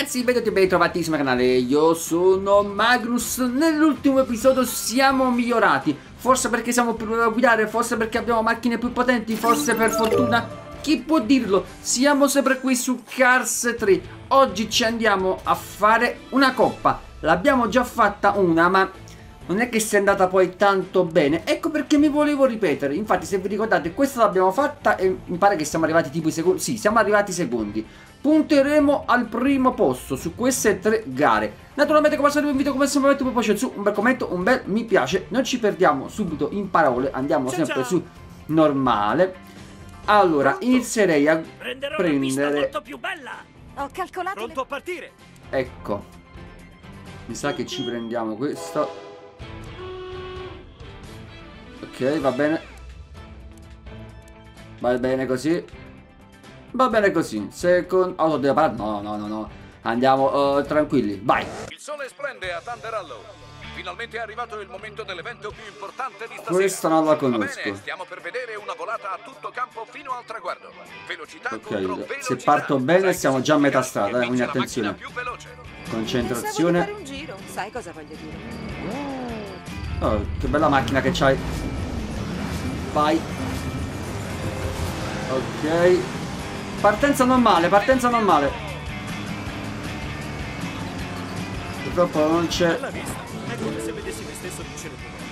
ragazzi, benvenuti e ben trovati sul canale, io sono Magnus, nell'ultimo episodio siamo migliorati, forse perché siamo più bravi a guidare, forse perché abbiamo macchine più potenti, forse per fortuna, chi può dirlo, siamo sempre qui su Cars 3, oggi ci andiamo a fare una coppa, l'abbiamo già fatta una ma non è che sia andata poi tanto bene. Ecco perché mi volevo ripetere. Infatti, se vi ricordate, questa l'abbiamo fatta e mi pare che siamo arrivati tipo i secondi. Sì, siamo arrivati secondi. Punteremo al primo posto su queste tre gare. Naturalmente, come al solito, vi invito come sempre a mettere un bel su, un bel commento, un bel mi piace. Non ci perdiamo subito in parole, andiamo ciao sempre ciao. su normale. Allora, inizierei a Prenderò prendere. molto più bella. Ho calcolato. Pronto a partire. Ecco. Mi sa che ci prendiamo questo. Ok, va bene. Va bene così. Va bene così. Second... Auto della parata? No, no, no, no. Andiamo uh, tranquilli. Vai. Il sole splende a Thunderallo. Finalmente è arrivato il momento dell'evento più importante di stasera. Questa non la conosco. Bene, stiamo per vedere una volata a tutto campo fino al traguardo. Velocità ok, velocità. se parto bene siamo già a metà strada, eh, quindi attenzione. Concentrazione. Un giro, sai cosa voglio dire? Oh, che bella macchina che c'hai. Vai. Ok. Partenza normale, partenza normale. Purtroppo non c'è...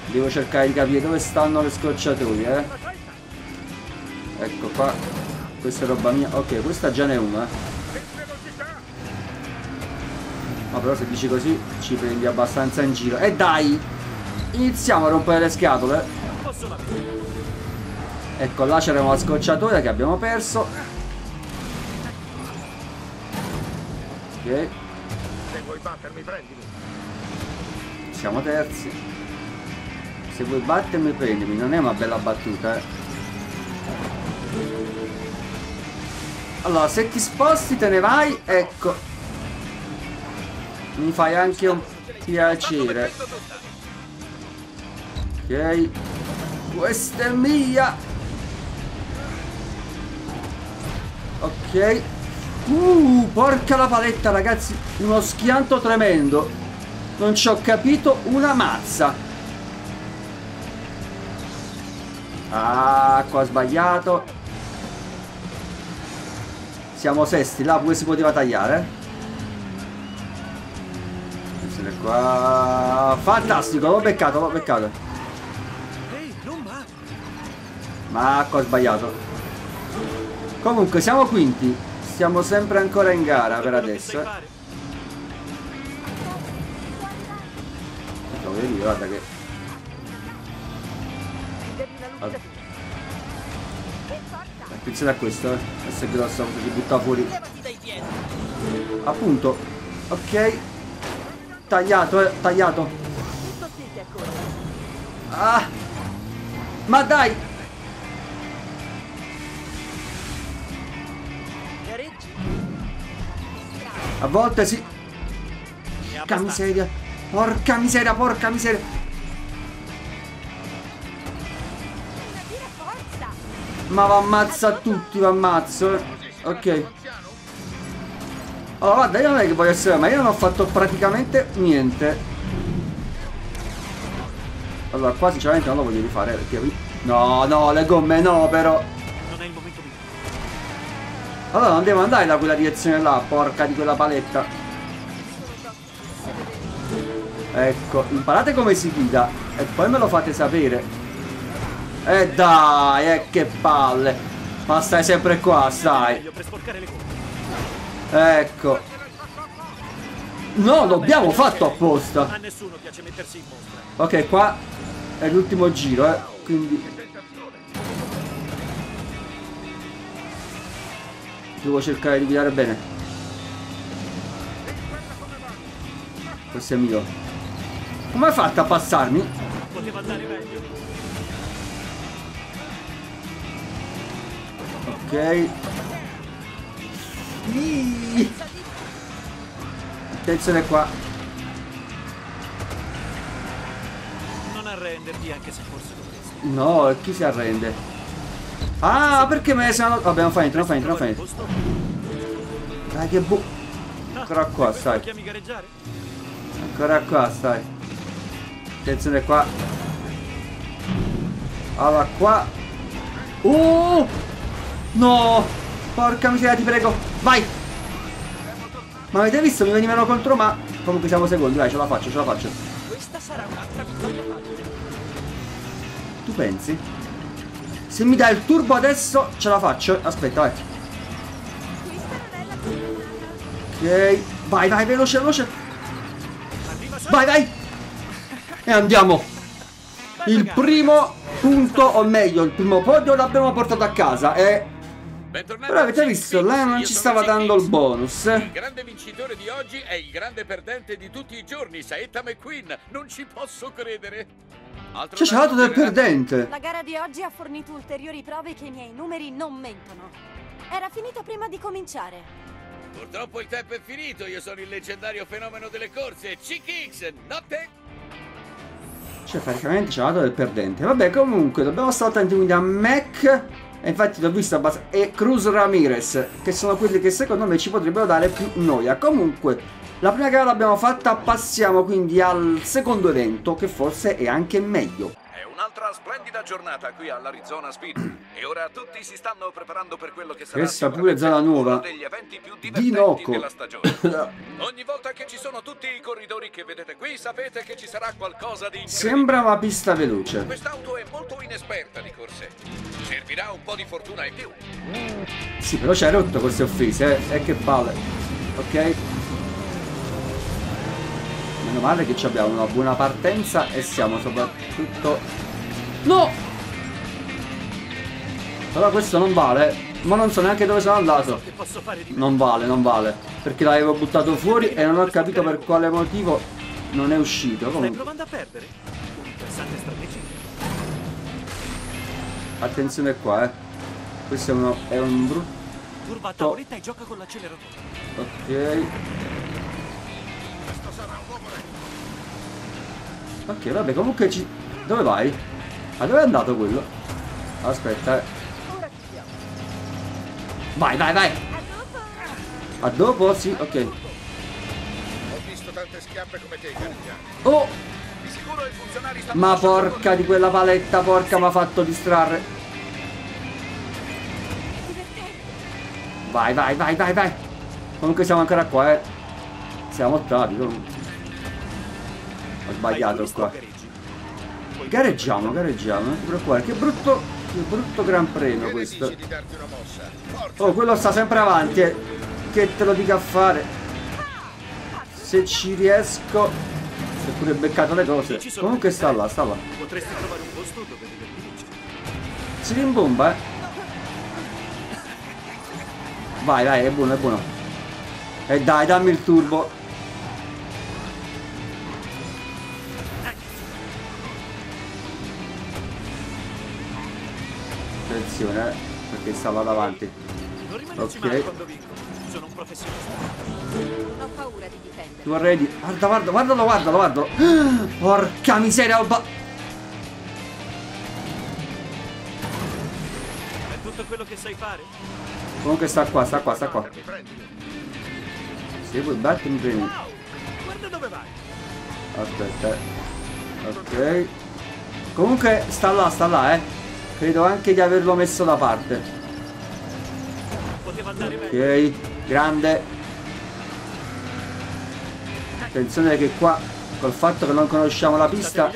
Devo cercare di capire dove stanno le scorciatoie, eh. Ecco qua. Questa è roba mia. Ok, questa già ne è una. Ma però se dici così ci prendi abbastanza in giro. E dai! Iniziamo a rompere le scatole. Ecco, là c'era una scocciatura che abbiamo perso. Ok. Se vuoi battermi, prendimi. Siamo terzi. Se vuoi battermi, prendimi. Non è una bella battuta, eh. Allora, se ti sposti te ne vai, ecco. Mi fai anche un piacere. Ok. Questa è mia. Ok. Uh, porca la paletta, ragazzi. Uno schianto tremendo. Non ci ho capito una mazza. Ah, qua sbagliato. Siamo sesti, là pure si poteva tagliare. Attenzione qua. Fantastico, l'ho beccato, l'ho beccato. Ma qua ho sbagliato. Comunque siamo quinti. Siamo sempre ancora in gara per adesso. Ecco, vedi, guarda che... Attenzione a questo, eh. Questo è grosso, si butta fuori. Appunto. Ok. Tagliato, eh, tagliato. Ah! Ma dai! A volte sì. Porca miseria. Porca miseria, porca miseria. Ma va ammazza a tutti, va ammazzo. Eh. Ok. Allora guarda, io non è che voglio essere, ma io non ho fatto praticamente niente. Allora, qua sinceramente non lo voglio rifare perché... No, no, le gomme no, però... Allora non devo andare da quella direzione là, porca di quella paletta. Ecco, imparate come si guida e poi me lo fate sapere. E eh dai, eh che palle. Ma stai sempre qua, stai. Ecco. No, l'abbiamo fatto apposta. Ok, qua è l'ultimo giro, eh. Quindi Devo cercare di guidare bene. Questo è mio. Come hai fatto a passarmi? Poteva andare meglio. Ok. Attenzione qua. Non arrenderti anche se forse dovresti. No, chi si arrende? Ah, perché me ne sono... Vabbè, non fa niente, non fa niente, non fa niente. Dai, che bu... Ancora qua, stai. Ancora qua, stai. Attenzione qua. Allora, qua. Uh! No! Porca miseria, ti prego. Vai! Ma avete visto? Mi venivano contro, ma comunque siamo secondi. Vai, ce la faccio, ce la faccio. Questa sarà un'altra vittoria Tu pensi? Se mi dai il turbo adesso, ce la faccio. Aspetta, vai. Ok. Vai, vai, veloce, veloce. Vai, vai. E andiamo. Il primo punto, o meglio, il primo podio l'abbiamo portato a casa. E però avete visto, lei non ci stava dando il bonus. Il grande vincitore di oggi è il grande perdente di tutti i giorni, Saetta McQueen. Non ci posso credere. C'è c'è dato del perdente. La gara di oggi ha fornito ulteriori prove che i miei numeri non mentono. Era finita prima di cominciare. Purtroppo il tempo è finito, io sono il leggendario fenomeno delle corse, Chick notte! Cioè, praticamente c'è dato del perdente. Vabbè, comunque, dobbiamo stare attenti quindi a Mac e infatti l'ho visto abbastanza... E Cruz Ramirez, che sono quelli che secondo me ci potrebbero dare più noia. Comunque, la prima gara l'abbiamo fatta, passiamo quindi al secondo evento, che forse è anche meglio. Un'altra splendida giornata qui all'Arizona Speed. e ora tutti si stanno preparando per quello che sarà Questa pure zona nuova. degli eventi più divertenti della stagione. Ogni volta che ci sono tutti i corridori che vedete qui, sapete che ci sarà qualcosa di. Sembra una pista veloce. Quest'auto è molto inesperta di corse. Servirà un po' di fortuna in più. Sì, però ci hai rotto queste offese, eh? E che palle. Ok? Meno male che abbiamo una buona partenza e siamo soprattutto... No! Però questo non vale. Ma non so neanche dove sono andato. Non vale, non vale. Perché l'avevo buttato fuori e non ho capito per quale motivo non è uscito. Comunque. Stai provando a perdere? Interessante strategia. Attenzione qua, eh. Questo è, uno, è un brutto... Curva a tavoletta e gioca con l'acceleratore. Ok. Ok, vabbè, comunque ci... Dove vai? Ma dove è andato quello? Aspetta, eh. Vai, vai, vai. A dopo, sì, ok. Ho visto tante schiappe come te, Oh! Ma porca di quella paletta, porca, mi ha fatto distrarre. Vai, vai, vai, vai, vai. Comunque siamo ancora qua, eh. Siamo ottavi, comunque. Ho sbagliato qua. Gareggiamo, gareggiamo, non ti preoccupare. Che brutto, che brutto gran premio questo. Oh, quello sta sempre avanti, eh. Che te lo dica a fare. Se ci riesco... Si è pure beccato le cose. Comunque sta là, sta là. Potresti trovare un posto dove Si rimbomba, eh. Vai, vai, è buono, è buono. E eh, dai, dammi il turbo. Attenzione, eh, perché stava davanti. Ok. Sono un professionista. Ho paura di difendere. Tu arredi. Guarda, guarda, guardalo, guardalo, guardalo. Porca miseria, Alba. È tutto quello che sai fare? Comunque sta qua, sta qua, sta qua. Se vuoi battere mi prendi. Guarda dove vai. Aspetta. Ok. Comunque sta là, sta là, eh. Credo anche di averlo messo da parte. Ok, grande. Attenzione che qua, col fatto che non conosciamo la pista...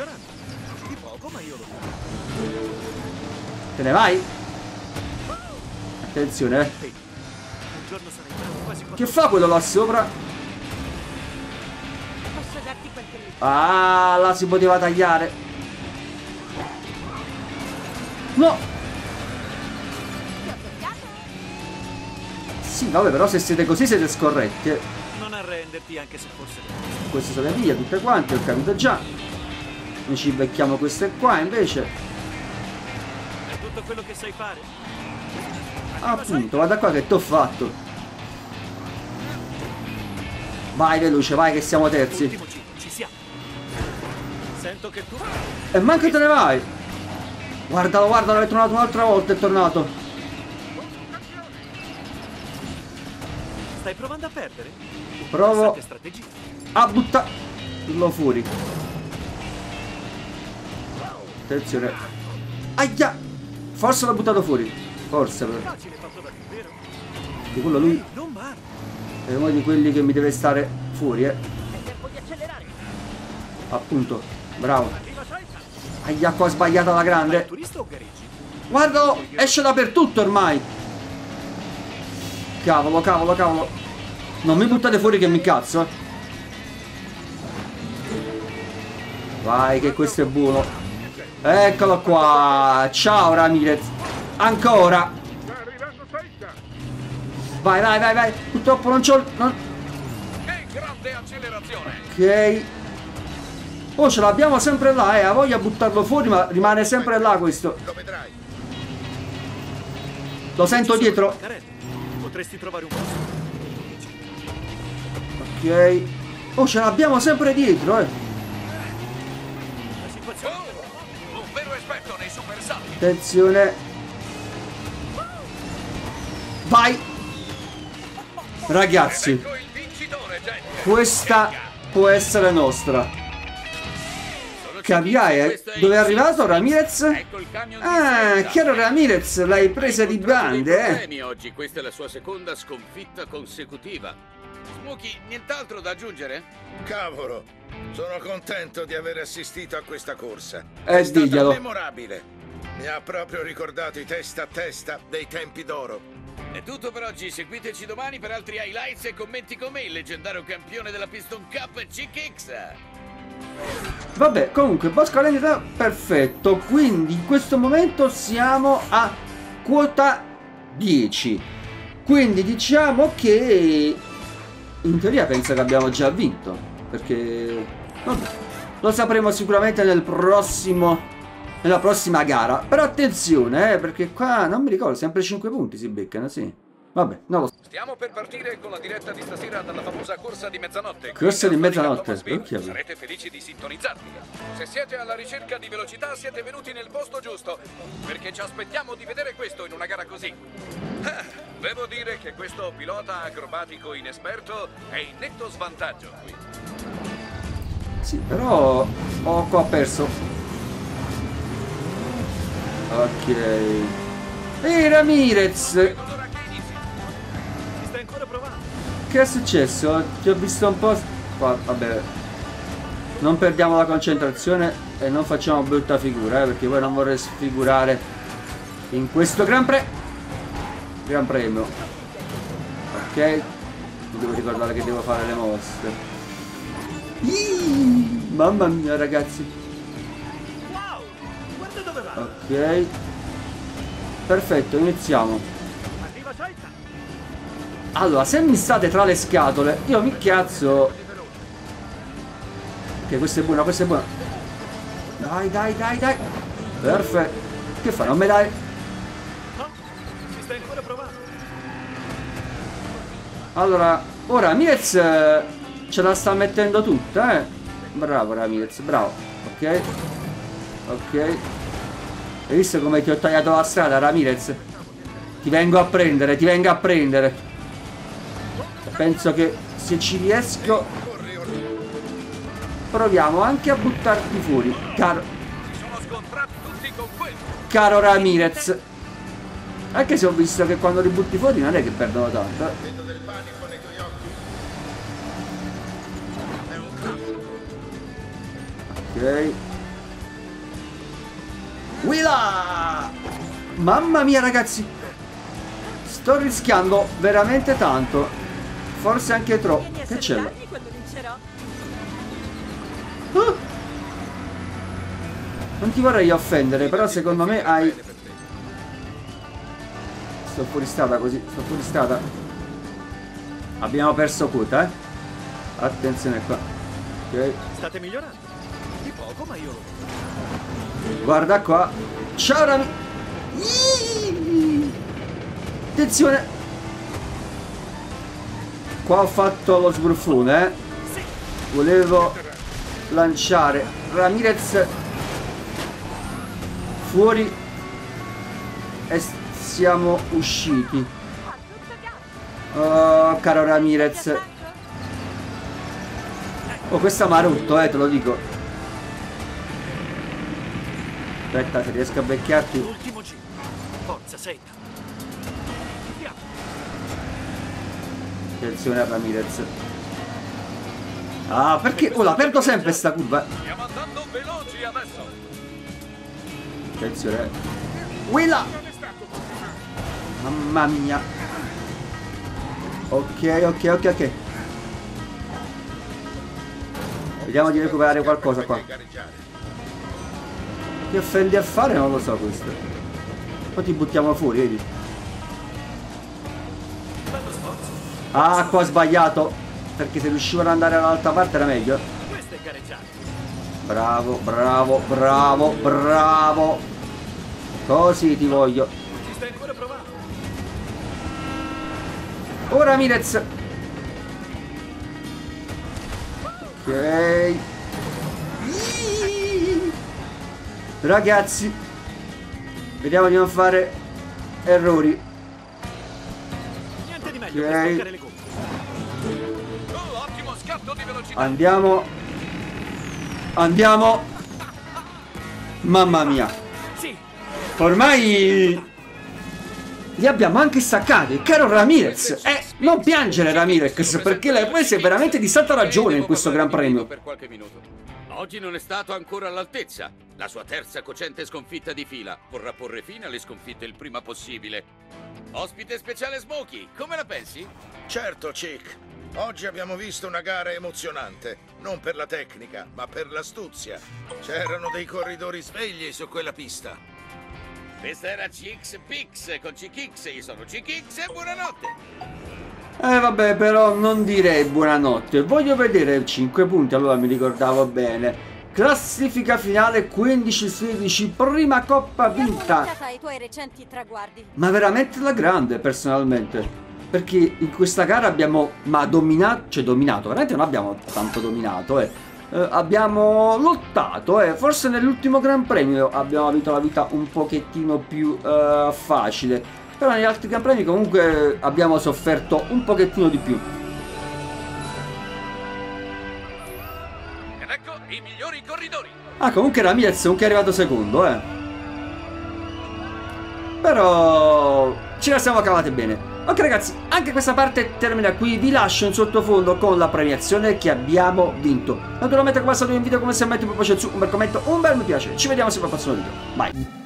Te ne vai? Attenzione. Eh. Che fa quello là sopra? Ah, là si poteva tagliare. No! Sì, vabbè, però se siete così siete scorretti. Eh. Non arrenderti anche se fosse Queste sono le via tutte quante, ho capito già. Noi ci becchiamo queste qua invece. È tutto quello che sai fare. Appunto, guarda qua che t'ho fatto. Vai veloce, vai che siamo terzi. Ci siamo. Sento che tu. E manca te ne vai! Guardalo, guardalo, è tornato un'altra volta, è tornato. Stai provando a perdere? Provo a buttarlo fuori. Attenzione. Aia! Forse l'ho buttato fuori. Forse però. Di quello lui male. è uno di quelli che mi deve stare fuori, eh. Appunto. Bravo. Aia, qua sbagliata la grande. Guardalo, esce dappertutto ormai. Cavolo, cavolo, cavolo. Non mi buttate fuori che mi cazzo. eh. Vai, che questo è buono. Eccolo qua. Ciao Ramirez. Ancora. Vai, vai, vai, vai. Purtroppo non c'ho... Non... Ok. Oh, ce l'abbiamo sempre là, eh. Ha voglia buttarlo fuori, ma rimane sempre là questo. Lo vedrai. Lo sento dietro. Potresti trovare un posto. Ok. Oh, ce l'abbiamo sempre dietro, eh. La situazione un vero esperto nei super salti! Attenzione. Vai. Ragazzi, Ecco questa può essere nostra. Capirai, eh? Dove è arrivato Ramirez? Ecco Ah, chiaro Ramirez, l'hai presa di bande, eh? oggi, questa è la sua seconda sconfitta consecutiva. Smokey, nient'altro da aggiungere? Cavolo, sono contento di aver assistito a questa corsa. Eh, è stata diglielo. memorabile. Mi ha proprio ricordato i testa a testa dei tempi d'oro. È tutto per oggi, seguiteci domani per altri highlights e commenti con me, il leggendario campione della Piston Cup CKX. Vabbè, comunque, Bosco Vendita, perfetto. Quindi in questo momento siamo a quota 10. Quindi diciamo che in teoria penso che abbiamo già vinto. Perché vabbè, lo sapremo sicuramente nel prossimo nella prossima gara. Però attenzione, eh, perché qua non mi ricordo, sempre 5 punti si beccano, sì. Vabbè, non lo so. Stiamo per partire con la diretta di stasera dalla famosa corsa di mezzanotte. Corsa di mezzanotte, ok. Sarete felici di sintonizzarvi. Se siete alla ricerca di velocità, siete venuti nel posto giusto. Perché ci aspettiamo di vedere questo in una gara così. Ah, Devo dire che questo pilota acrobatico inesperto è in netto svantaggio qui. Sì, però ho qua perso. Ok. Ehi Ramirez! Che è successo? Ti ho visto un po'... Qua, vabbè. Non perdiamo la concentrazione e non facciamo brutta figura, eh, perché poi non vorrei sfigurare in questo Gran Pre. Gran Premio. Ok. Mi devo ricordare che devo fare le mosse. Ih, Mamma mia ragazzi. Ok. Perfetto, iniziamo. Allora, se mi state tra le scatole, io mi chiazzo. Ok, questa è buona, questa è buona. Dai, dai, dai, dai. Perfetto. Che fa? Non me dai? Allora, ora Ramirez eh, ce la sta mettendo tutta, eh. Bravo Ramirez, bravo. Ok. Ok. Hai visto come ti ho tagliato la strada, Ramirez? Ti vengo a prendere, ti vengo a prendere. Penso che se ci riesco proviamo anche a buttarti fuori, caro, caro Ramirez. Anche se ho visto che quando li butti fuori non è che perdono tanto. eh. Ok. Willa! Mamma mia ragazzi! Sto rischiando veramente tanto. Forse anche troppo. Che c'è là? Ah! Non ti vorrei offendere, però secondo me hai... Sto fuori strada così, sto fuori strada. Abbiamo perso quota, eh. Attenzione qua. Ok. State migliorando. Di poco, ma io. Guarda qua. Ciao Rami. Attenzione. Qua ho fatto lo sbruffone, eh. Volevo lanciare Ramirez fuori e siamo usciti. Oh, caro Ramirez. Oh, questa rotto, eh, te lo dico. Aspetta, se riesco a becchiarti. Forza, setta. Attenzione a Ramirez. Ah, perché? Oh, la perdo sempre sta curva. Stiamo andando veloci adesso. Attenzione. Willa! Mamma mia. Ok, ok, ok, ok. Vediamo di recuperare qualcosa qua. Che offendi a fare non lo so questo. Poi ti buttiamo fuori, vedi? Ah, qua ho sbagliato. Perché se riuscivo ad andare dall'altra parte era meglio. Bravo, bravo, bravo, bravo. Così ti voglio. Oh Ramirez. Ok. Ragazzi. Vediamo di non fare errori. Niente di meglio Ok. per le gomme. Oh, ottimo scatto di velocità. Andiamo. Andiamo. Mamma mia. Sì, Ormai li abbiamo anche staccati. Caro Ramirez, eh, non piangere Ramirez, perché l'hai presa veramente di santa ragione in questo Gran Premio. Oggi non è stato ancora all'altezza. La sua terza cocente sconfitta di fila. Vorrà porre fine alle sconfitte il prima possibile. Ospite speciale Smokey, come la pensi? Certo, Chick. Oggi abbiamo visto una gara emozionante, non per la tecnica, ma per l'astuzia. C'erano dei corridori svegli su quella pista. Questa era CX Pix con CX, io sono CX e buonanotte. Eh vabbè, però non direi buonanotte. Voglio vedere 5 punti, allora mi ricordavo bene. Classifica finale 15-16, prima coppa vinta. Sono ai tuoi recenti traguardi. Ma veramente la grande, personalmente. Perché in questa gara abbiamo, ma dominato, cioè dominato, veramente non abbiamo tanto dominato, eh. Eh, abbiamo lottato, eh. Forse nell'ultimo Gran Premio abbiamo avuto la vita un pochettino più eh, facile. Però negli altri Gran Premi comunque abbiamo sofferto un pochettino di più. Ah, comunque Ramirez è arrivato secondo, eh. Però ce la siamo cavate bene. Ok ragazzi, anche questa parte termina qui, vi lascio in sottofondo con la premiazione che abbiamo vinto. Naturalmente come al solito vi invito come sempre a mettere su un bel commento, un bel mi piace, ci vediamo sempre al prossimo video. Bye!